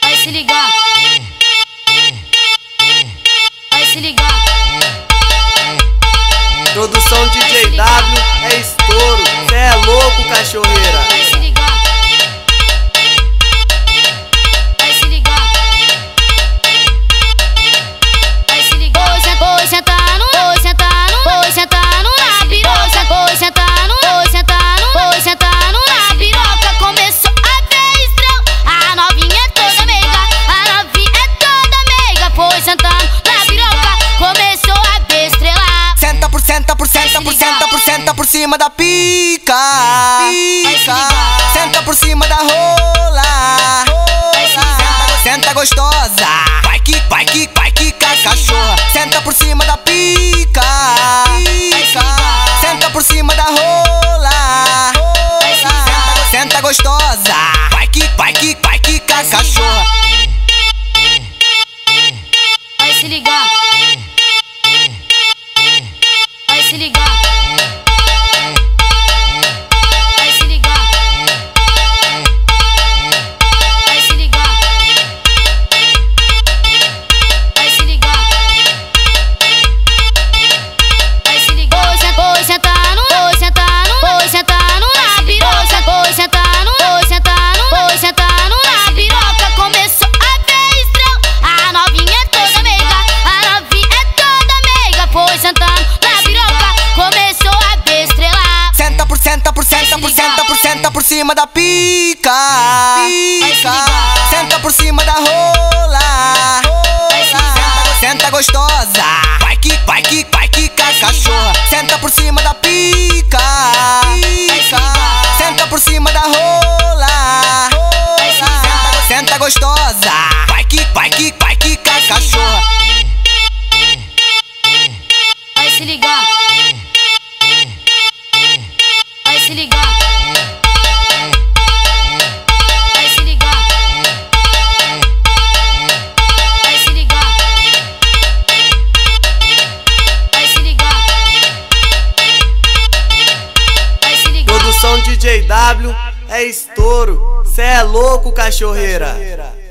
Vai se ligar. Vai se ligar. Produção DJ W é estouro. Cê é louco, cachorreira. Cima da pica. Pica. Senta por cima da rola. Senta, senta gostosa. Vai que, vai que, vai que cachorra. Senta por cima da pica. Pica. Senta por cima da rola. Senta, senta gostosa. Vai que, vai que, vai que cachorra. Vai se ligar. Cima da rola. Senta, gostosa. Vai que, vai que, vai que cachorra. Senta por cima da pica. Senta por cima da rola. Senta, gostosa. Vai que, vai que, vai que cachorra. Vai se ligar. Ligar. Produção DJ W é estouro. Cê é louco, cachorreira.